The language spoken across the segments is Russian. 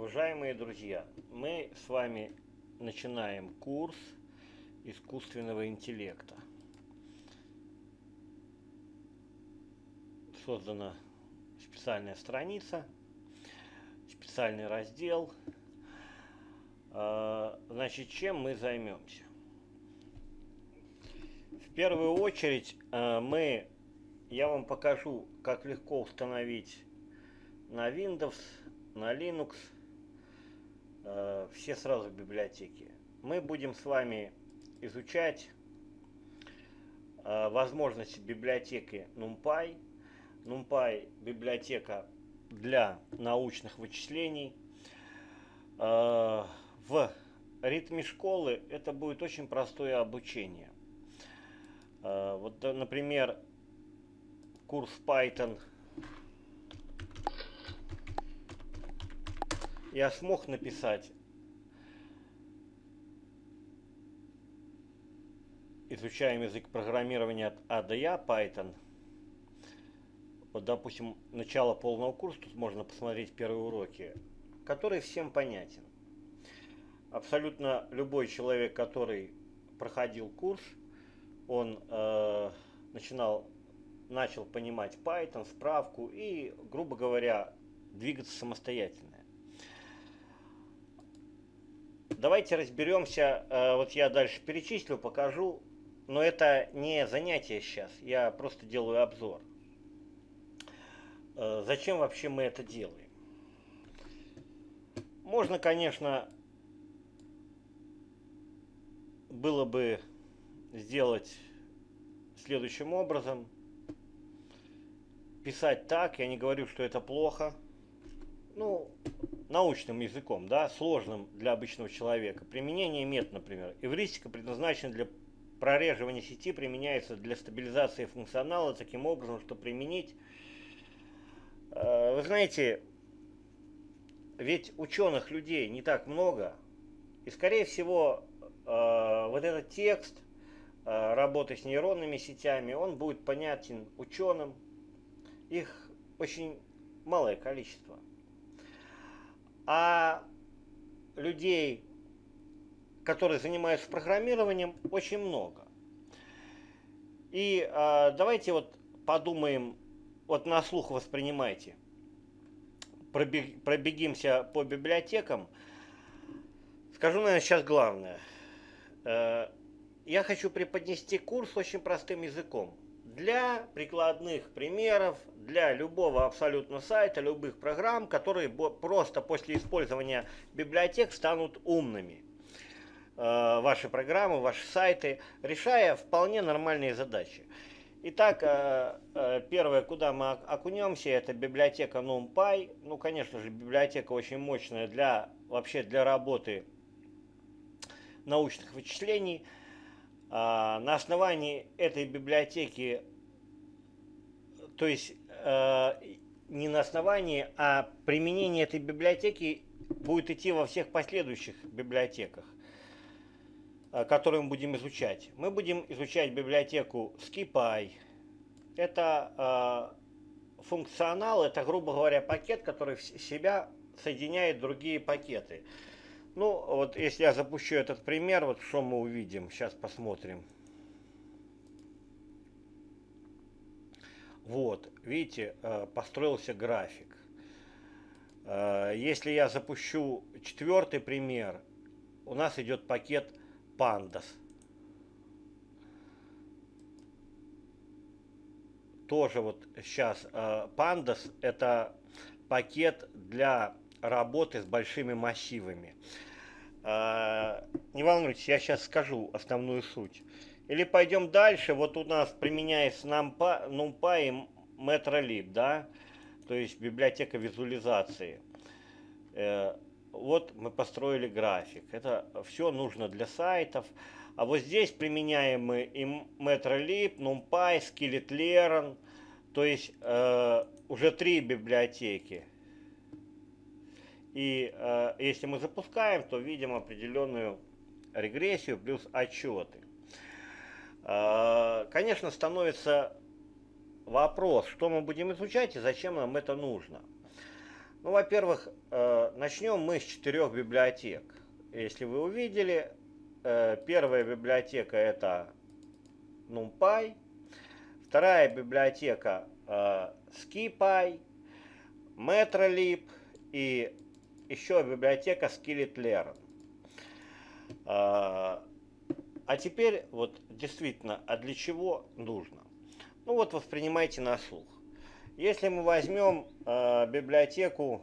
Уважаемые друзья, мы с вами начинаем курс искусственного интеллекта. Создана специальная страница, специальный раздел. А, значит, чем мы займемся? В первую очередь а, мы, я вам покажу, как легко установить на Windows, на Linux э, все сразу библиотеки. Мы будем с вами изучать э, возможности библиотеки NumPy. NumPy библиотека для научных вычислений. Э, в ритме школы это будет очень простое обучение. Э, вот, например, курс Python – я смог написать изучаем язык программирования от А до Я, Python. Вот, допустим, начало полного курса, тут можно посмотреть первые уроки, который всем понятен. Абсолютно любой человек, который проходил курс, он э, начинал, начал понимать Python, справку и, грубо говоря, двигаться самостоятельно. Давайте разберемся, э, вот я дальше перечислю, покажу, но это не занятие сейчас, я просто делаю обзор. Э, зачем вообще мы это делаем? Можно, конечно, было бы сделать следующим образом. Писать так, я не говорю, что это плохо. Ну, научным языком, да, сложным для обычного человека. Применение мет, например. Эвристика предназначена для прореживания сети, применяется для стабилизации функционала таким образом, что применить... Э, вы знаете, ведь ученых людей не так много, и скорее всего э, вот этот текст э, работы с нейронными сетями, он будет понятен ученым, их очень малое количество а людей, которые занимаются программированием, очень много. И э, давайте вот подумаем, вот на слух воспринимайте. Пробег, пробегимся по библиотекам. Скажу, наверное, сейчас главное. Э, я хочу преподнести курс очень простым языком. Для прикладных примеров, для любого абсолютно сайта, любых программ, которые просто после использования библиотек станут умными. Э, ваши программы, ваши сайты, решая вполне нормальные задачи. Итак, э, э, первое, куда мы окунемся, это библиотека NumPy. Ну, конечно же, библиотека очень мощная для вообще для работы научных вычислений. На основании этой библиотеки, то есть э, не на основании, а применение этой библиотеки будет идти во всех последующих библиотеках, э, которые мы будем изучать. Мы будем изучать библиотеку SkiPy. Это функционал, это, грубо говоря, пакет, который в себя соединяет другие пакеты. Ну, вот если я запущу этот пример, вот что мы увидим, сейчас посмотрим. Вот, видите, э, построился график. Э, если я запущу четвертый пример, у нас идет пакет Pandas. Тоже вот сейчас э, Pandas это пакет для работы с большими массивами. Не волнуйтесь, я сейчас скажу основную суть. Или пойдем дальше, вот у нас применяется NumPy, и Metrolib, да, то есть библиотека визуализации. Э, вот мы построили график. Это все нужно для сайтов. А вот здесь применяем мы и Metrolib, NumPy, Skeleton, то есть э, уже три библиотеки. И э, если мы запускаем, то видим определенную регрессию плюс отчеты. А, конечно, становится вопрос, что мы будем изучать и зачем нам это нужно. Ну, во-первых, э, начнем мы с четырех библиотек. Если вы увидели, э, первая библиотека это NumPy, вторая библиотека э, SkiPy, Metrolib и еще библиотека Skillet-Learn. А, а теперь вот действительно, а для чего нужно? Ну вот воспринимайте на слух. Если мы возьмем э, библиотеку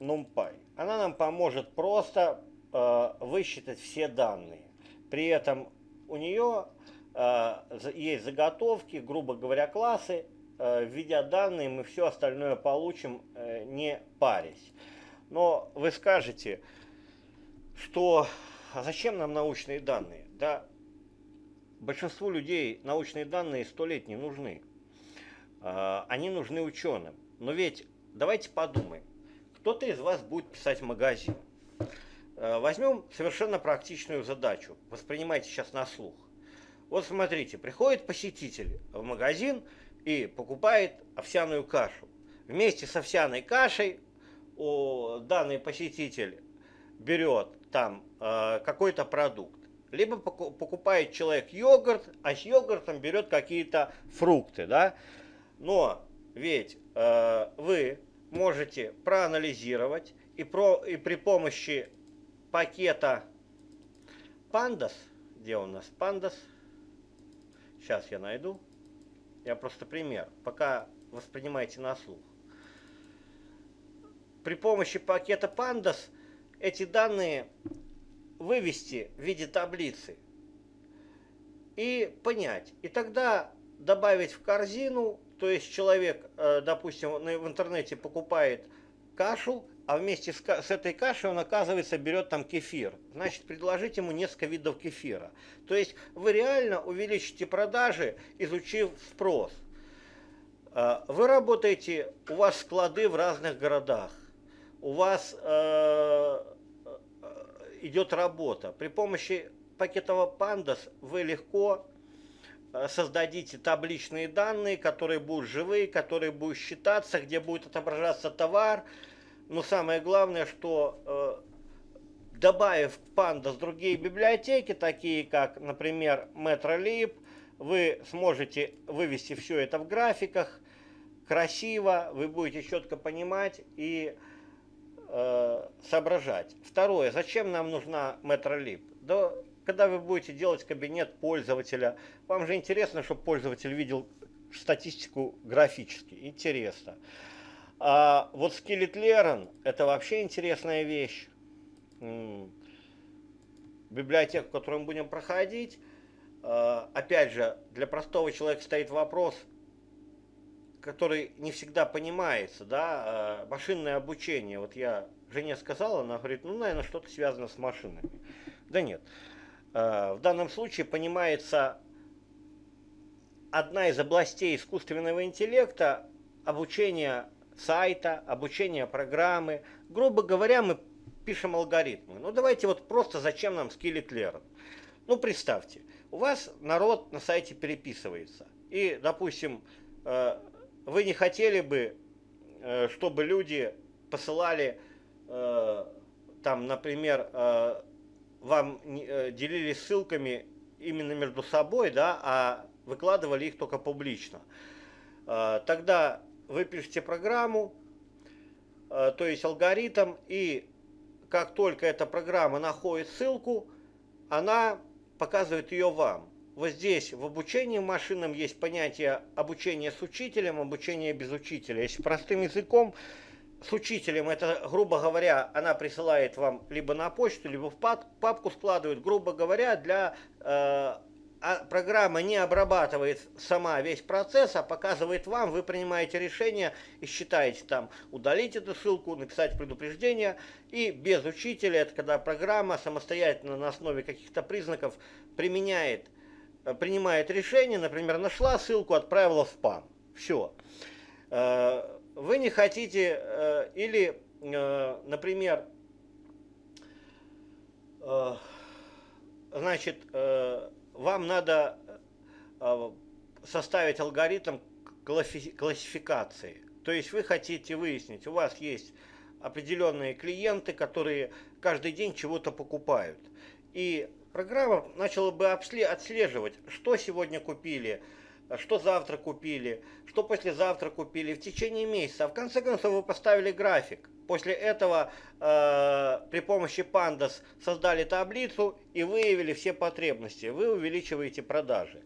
NumPy, она нам поможет просто э, высчитать все данные. При этом у нее э, есть заготовки, грубо говоря, классы. Э, введя данные, мы все остальное получим, э, не парясь. Но вы скажете, что а зачем нам научные данные? Да, большинству людей научные данные сто лет не нужны. А, они нужны ученым. Но ведь давайте подумаем. Кто-то из вас будет писать магазин. А, возьмем совершенно практичную задачу. Воспринимайте сейчас на слух. Вот смотрите, приходит посетитель в магазин и покупает овсяную кашу. Вместе с овсяной кашей у данный посетитель берет там э, какой-то продукт. Либо покупает человек йогурт, а с йогуртом берет какие-то фрукты, да. Но ведь э, вы можете проанализировать и, про, и при помощи пакета Pandas, где у нас Pandas, сейчас я найду, я просто пример, пока воспринимайте на слух при помощи пакета Pandas эти данные вывести в виде таблицы и понять. И тогда добавить в корзину, то есть человек, э, допустим, в интернете покупает кашу, а вместе с, с этой кашей он, оказывается, берет там кефир. Значит, предложить ему несколько видов кефира. То есть вы реально увеличите продажи, изучив спрос. Э, вы работаете, у вас склады в разных городах у вас э, идет работа. При помощи пакетова Pandas вы легко э, создадите табличные данные, которые будут живые, которые будут считаться, где будет отображаться товар. Но самое главное, что э, добавив к Pandas другие библиотеки, такие как, например, MetroLib, вы сможете вывести все это в графиках красиво, вы будете четко понимать и э, соображать. Второе, зачем нам нужна MetroLib? Да, когда вы будете делать кабинет пользователя, вам же интересно, чтобы пользователь видел статистику графически. Интересно. А вот Skillet Learn – это вообще интересная вещь. Библиотеку, которую мы будем проходить, э, опять же, для простого человека стоит вопрос – который не всегда понимается, да, а, машинное обучение. Вот я жене сказала, она говорит, ну, наверное, что-то связано с машинами. Да нет. А, в данном случае понимается одна из областей искусственного интеллекта обучение сайта, обучение программы. Грубо говоря, мы пишем алгоритмы. Ну, давайте вот просто зачем нам Skillet Learn? Ну, представьте, у вас народ на сайте переписывается. И, допустим, а, вы не хотели бы, э, чтобы люди посылали, э, там, например, э, вам делились ссылками именно между собой, да, а выкладывали их только публично. Тогда вы пишете программу, то есть алгоритм, и как только эта программа находит ссылку, она показывает ее вам. Вот здесь в обучении машинам есть понятие обучения с учителем, обучение без учителя. Если простым языком, с учителем, это, грубо говоря, она присылает вам либо на почту, либо в папку складывает, грубо говоря, для э, а программа не обрабатывает сама весь процесс, а показывает вам, вы принимаете решение и считаете там удалить эту ссылку, написать предупреждение. И без учителя, это когда программа самостоятельно на основе каких-то признаков применяет принимает решение, например, нашла ссылку, отправила в спам. Все. Э, вы не хотите, э, или, например, значит, вам надо составить алгоритм классификации. То есть вы хотите выяснить, у вас есть определенные клиенты, которые каждый день чего-то покупают. И программа начала бы отслеживать, что сегодня купили, что завтра купили, что послезавтра купили в течение месяца. А в конце концов вы поставили график. После этого э, при помощи Pandas создали таблицу и выявили все потребности. Вы увеличиваете продажи.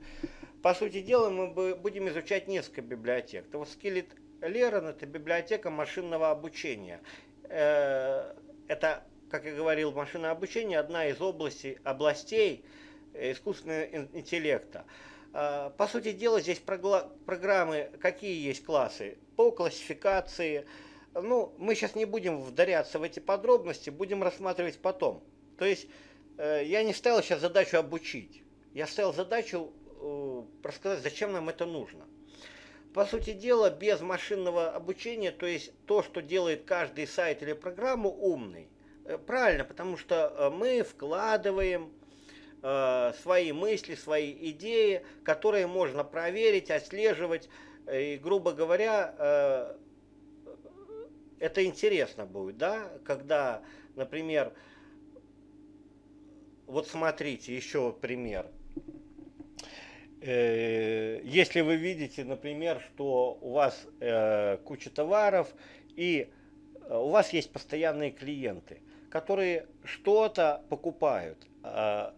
По сути дела, мы будем изучать несколько библиотек. То вот Skillet Learn – это библиотека машинного обучения. Э, это, как я говорил, машинное обучение – одна из областей, областей искусственного интеллекта. Э, по сути дела, здесь программы, какие есть классы? По классификации. Ну, мы сейчас не будем вдаряться в эти подробности, будем рассматривать потом. То есть, э, я не ставил сейчас задачу обучить. Я ставил задачу рассказать, зачем нам это нужно. По сути дела, без машинного обучения, то есть то, что делает каждый сайт или программу умный, э, правильно, потому что э, мы вкладываем э, свои мысли, свои идеи, которые можно проверить, отслеживать, и, грубо говоря, это интересно будет, да, когда, например, вот смотрите, еще пример – Э, если вы видите, например, что у вас э, куча товаров и э, у вас есть постоянные клиенты, которые что-то покупают, а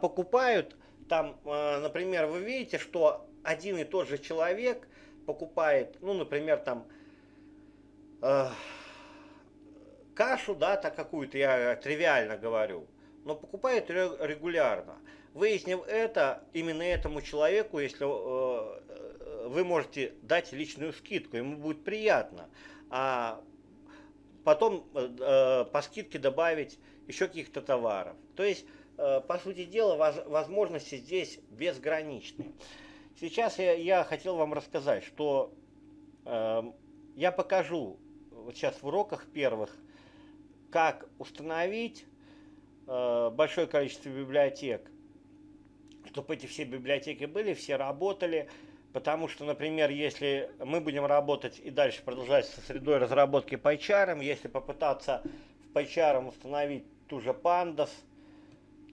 покупают там, например, вы видите, что один и тот же человек покупает, ну, например, там кашу, да, так какую-то, я тривиально говорю, но покупает регулярно. Выяснив это, именно этому человеку, если э, вы можете дать личную скидку, ему будет приятно, а потом э, по скидке добавить еще каких-то товаров. То есть, э, по сути дела, возможности здесь безграничны. Сейчас я, я хотел вам рассказать, что я покажу вот сейчас в уроках первых, как установить большое количество библиотек чтобы эти все библиотеки были, все работали, потому что, например, если мы будем работать и дальше продолжать со средой разработки PyCharm, если попытаться в PyCharm установить ту же Pandas,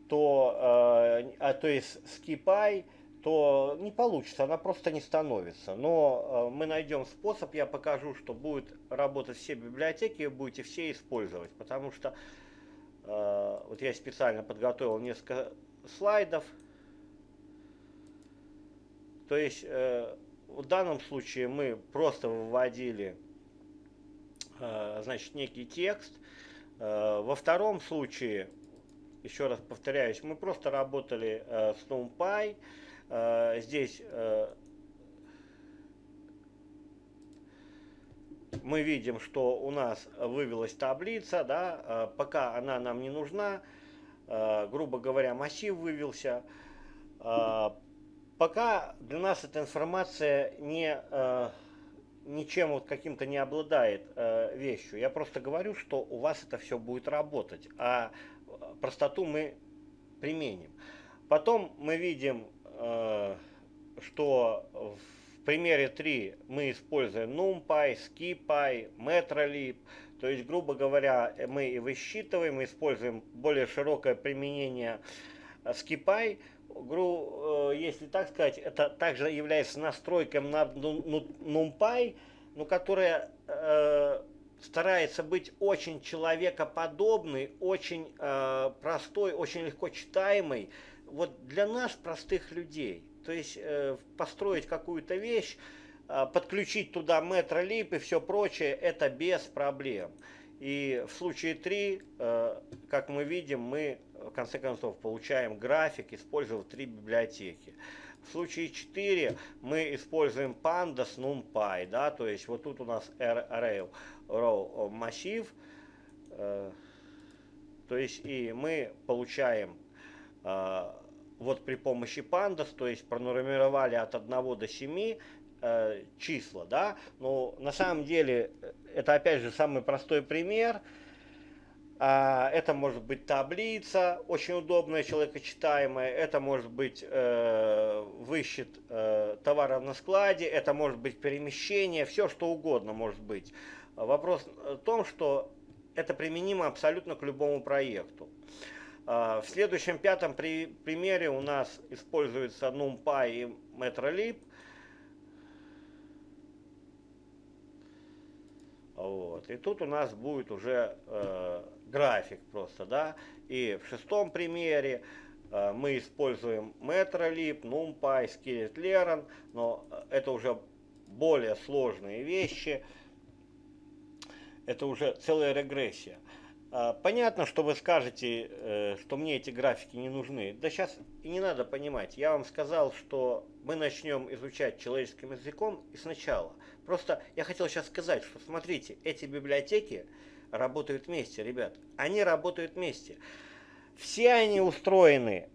то, э, а, то есть SkiPy, то не получится, она просто не становится. Но э, мы найдем способ, я покажу, что будет работать все библиотеки, и будете все использовать, потому что э, вот я специально подготовил несколько слайдов, то есть э, в данном случае мы просто выводили э, значит, некий текст. Э, во втором случае, еще раз повторяюсь, мы просто работали э, с NumPy. Э, здесь э, мы видим, что у нас вывелась таблица, да, э, пока она нам не нужна, э, грубо говоря, массив вывелся. Э, пока для нас эта информация не, э, ничем вот каким-то не обладает э, вещью. Я просто говорю, что у вас это все будет работать, а простоту мы применим. Потом мы видим, э, что в примере 3 мы используем NumPy, SkiPy, MetroLib. То есть, грубо говоря, мы и высчитываем, используем более широкое применение SkiPy, гру, э, если так сказать, это также является настройкой на NumPy, но которая э, старается быть очень человекоподобной, очень э, простой, очень легко читаемой. Вот для нас, простых людей. То есть э, построить какую-то вещь, э, подключить туда метролип и все прочее, это без проблем. И в случае 3, э, как мы видим, мы в конце концов получаем график, используя три библиотеки. В случае 4 мы используем pandas numpy, да, то есть вот тут у нас array row массив, э, то есть и мы получаем э, вот при помощи pandas, то есть пронумеровали от 1 до 7 э, числа, да, но на самом деле это опять же самый простой пример, а, это может быть таблица, очень удобная, человекочитаемая. Это может быть э, высчет э, товаров на складе. Это может быть перемещение. Все, что угодно может быть. Вопрос в том, что это применимо абсолютно к любому проекту. В следующем пятом при, примере у нас используется NumPy и Metrolib. Вот. И тут у нас будет уже э, график просто, да. И в шестом примере э, мы используем Metrolib, NumPy, Skeleton, но это уже более сложные вещи. Это уже целая регрессия. А, понятно, что вы скажете, э, что мне эти графики не нужны. Да сейчас и не надо понимать. Я вам сказал, что мы начнем изучать человеческим языком и сначала. Просто я хотел сейчас сказать, что смотрите, эти библиотеки работают вместе, ребят. Они работают вместе. Все они устроены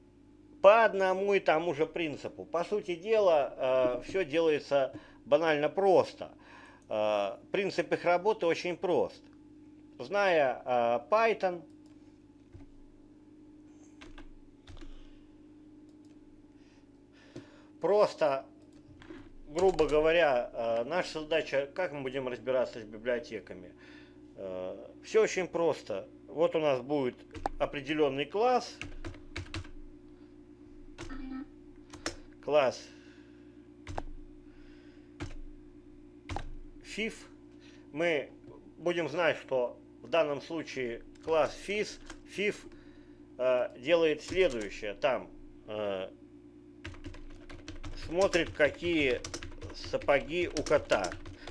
по одному и тому же принципу. По сути дела, э, все делается банально просто. Э, принцип их работы очень прост зная э, Python, просто, грубо говоря, э, наша задача, как мы будем разбираться с библиотеками. Э, все очень просто. Вот у нас будет определенный класс. Класс FIF. Мы будем знать, что в данном случае класс FIS, FIF э, делает следующее. Там смотрит, какие сапоги у кота.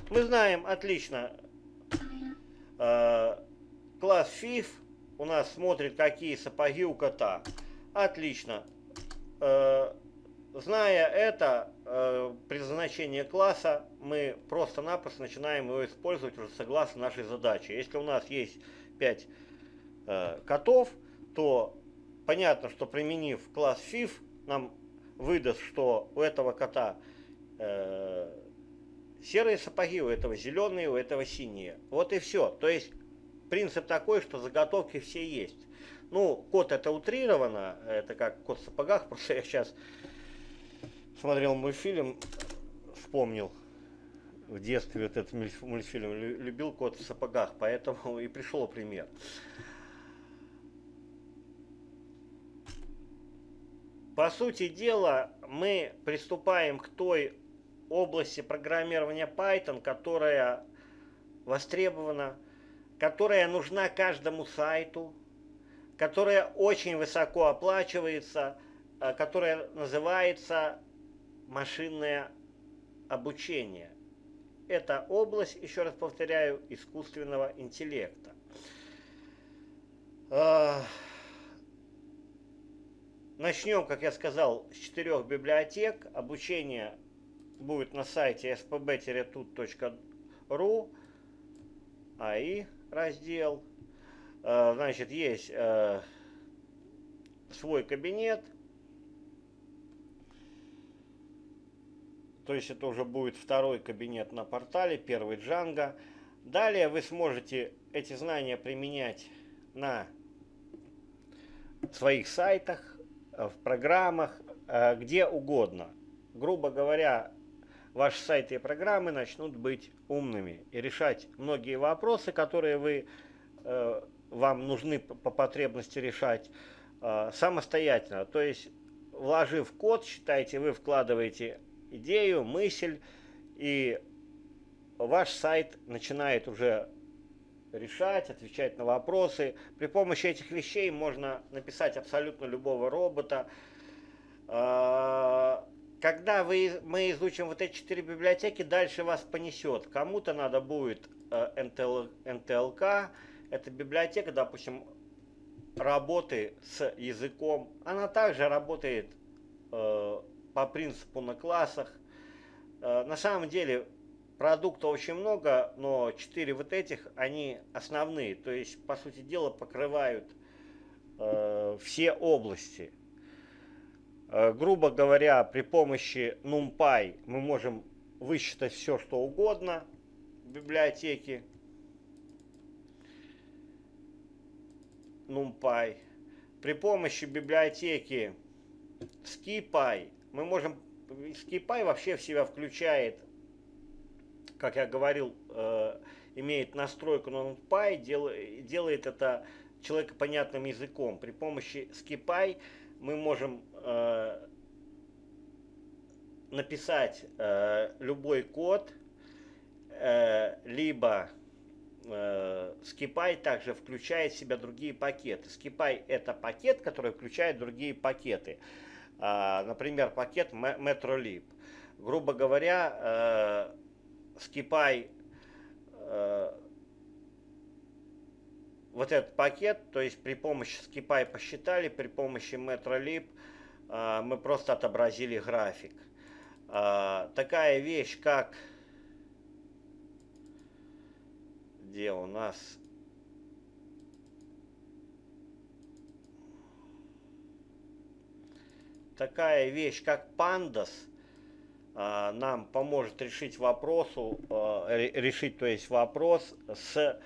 Мы знаем отлично, э, класс FIF у нас смотрит, какие сапоги у кота. Отлично. Э, Зная это, э, при значении класса мы просто-напросто начинаем его использовать уже согласно нашей задаче. Если у нас есть 5 э, котов, то понятно, что применив класс FIF, нам выдаст, что у этого кота э, серые сапоги, у этого зеленые, у этого синие. Вот и все. То есть принцип такой, что заготовки все есть. Ну, кот это утрировано, это как кот в сапогах, просто я сейчас смотрел мультфильм, вспомнил в детстве вот этот мультфильм, любил кот в сапогах, поэтому и пришел пример. По сути дела, мы приступаем к той области программирования Python, которая востребована, которая нужна каждому сайту, которая очень высоко оплачивается, а, которая называется машинное обучение. Это область, еще раз повторяю, искусственного интеллекта. А, начнем, как я сказал, с четырех библиотек. Обучение будет на сайте spb-tut.ru, АИ раздел. А, значит, есть э, свой кабинет, То есть это уже будет второй кабинет на портале, первый Django. Далее вы сможете эти знания применять на своих сайтах, в программах, э, где угодно. Грубо говоря, ваши сайты и программы начнут быть умными и решать многие вопросы, которые вы, э, вам нужны по потребности решать э, самостоятельно. То есть, вложив код, считайте, вы вкладываете идею, мысль, и ваш сайт начинает уже решать, отвечать на вопросы. При помощи этих вещей можно написать абсолютно любого робота. Когда вы, мы изучим вот эти четыре библиотеки, дальше вас понесет. Кому-то надо будет э, NTLK, это библиотека, допустим, работы с языком. Она также работает э, по принципу на классах. Э, на самом деле продукта очень много, но четыре вот этих, они основные. То есть, по сути дела, покрывают э, все области. Э, грубо говоря, при помощи NumPy мы можем высчитать все, что угодно в библиотеке. NumPy. При помощи библиотеки SkiPy мы можем... SkiPy вообще в себя включает, как я говорил, э, имеет настройку на NumPy, делает это человекопонятным языком. При помощи SkiPy мы можем э, написать э, любой код, э, либо э, Skipy также включает в себя другие пакеты. Skipy это пакет, который включает другие пакеты. Э, например, пакет MetroLib. Грубо говоря, э, Skipy э, вот этот пакет, то есть при помощи Skipy посчитали, при помощи MetroLib э, мы просто отобразили график. Э, такая вещь, как где у нас такая вещь, как Pandas, а, нам поможет решить вопросу, а, решить, то есть вопрос с, а,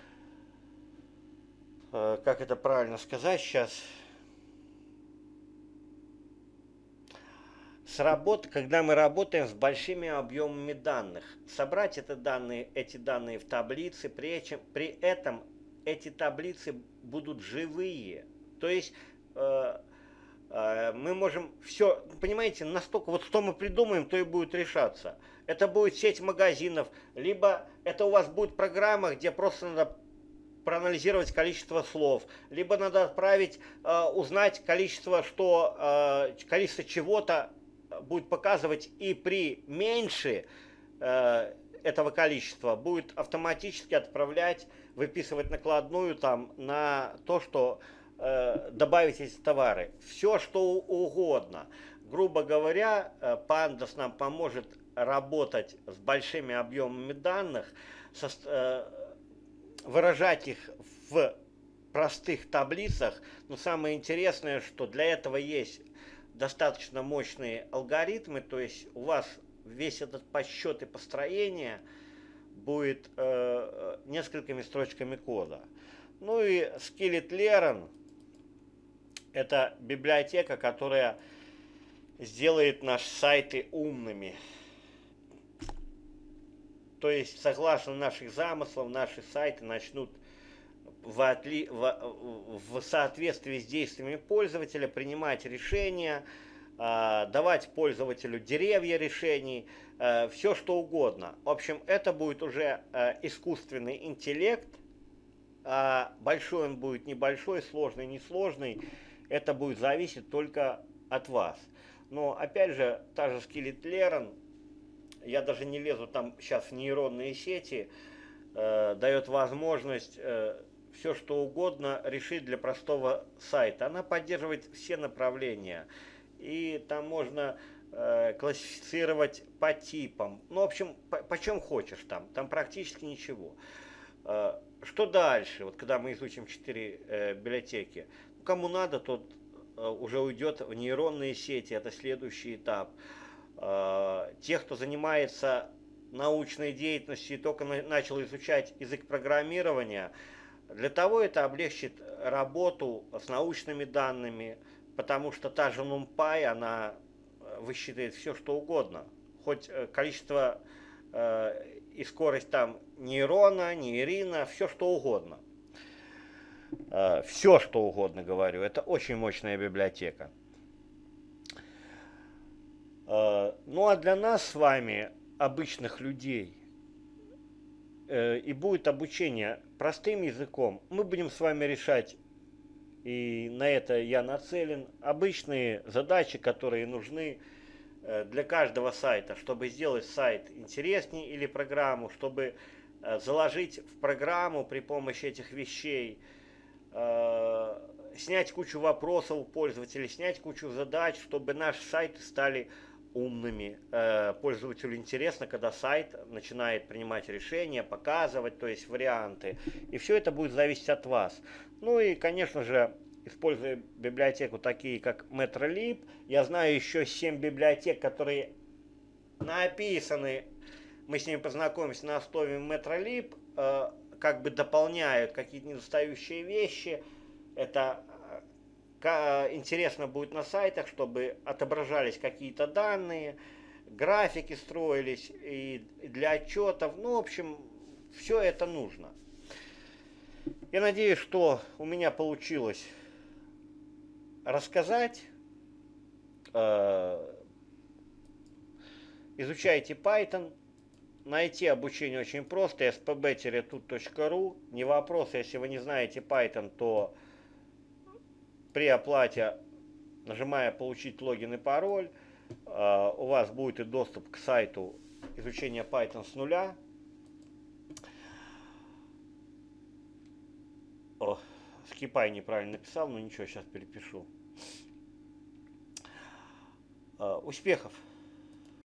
как это правильно сказать сейчас, с работы, когда мы работаем с большими объемами данных. Собрать это данные, эти данные в таблицы, при, при этом эти таблицы будут живые. То есть э, э, мы можем все, понимаете, настолько, вот что мы придумаем, то и будет решаться. Это будет сеть магазинов, либо это у вас будет программа, где просто надо проанализировать количество слов, либо надо отправить, э, узнать количество, что, э, количество чего-то будет показывать и при меньше э, этого количества будет автоматически отправлять, выписывать накладную там на то, что э, добавить эти товары. Все, что угодно. Грубо говоря, э, Pandas нам поможет работать с большими объемами данных, со, э, выражать их в простых таблицах. Но самое интересное, что для этого есть достаточно мощные алгоритмы, то есть у вас весь этот подсчет и построение будет э, несколькими строчками кода. Ну и Skillet-Learn это библиотека, которая сделает наши сайты умными. То есть, согласно наших замыслов, наши сайты начнут в, отли, в, в соответствии с действиями пользователя принимать решения, э, давать пользователю деревья решений, э, все что угодно. В общем, это будет уже э, искусственный интеллект. А большой он будет небольшой, сложный, несложный. Это будет зависеть только от вас. Но опять же, та же Skillet Learn, я даже не лезу там сейчас в нейронные сети, э, дает возможность э, все что угодно решить для простого сайта. Она поддерживает все направления. И там можно э, классифицировать по типам. Ну, в общем, по, по чем хочешь там. Там практически ничего. Э, что дальше? Вот когда мы изучим четыре э, библиотеки. Ну, кому надо, тот э, уже уйдет в нейронные сети. Это следующий этап. Э, тех, кто занимается научной деятельностью и только на, начал изучать язык программирования – для того это облегчит работу с научными данными, потому что та же NumPy, она э, высчитывает все, что угодно. Хоть э, количество э, и скорость там нейрона, нейрина, все что угодно. Э, все что угодно, говорю. Это очень мощная библиотека. Э, ну а для нас с вами, обычных людей, э, и будет обучение простым языком. Мы будем с вами решать, и на это я нацелен, обычные задачи, которые нужны э, для каждого сайта, чтобы сделать сайт интереснее или программу, чтобы заложить в программу при помощи этих вещей, снять кучу вопросов у пользователей, снять кучу задач, чтобы наши сайты стали умными. Э, пользователю интересно, когда сайт начинает принимать решения, показывать, то есть варианты. И все это будет зависеть от вас. Ну и, конечно же, используя библиотеку такие, как MetroLib, я знаю еще 7 библиотек, которые написаны, мы с ними познакомимся на основе MetroLib, э, как бы дополняют какие-то недостающие вещи. Это интересно будет на сайтах, чтобы отображались какие-то данные, графики строились и для отчетов. Ну, в общем, все это нужно. Я надеюсь, что у меня получилось рассказать. Э, изучайте Python. Найти обучение очень просто. spb-tut.ru. Не вопрос, если вы не знаете Python, то при оплате, нажимая «Получить логин и пароль», э, у вас будет и доступ к сайту изучения Python с нуля. О, Скипай неправильно написал, но ничего, сейчас перепишу. Э, успехов!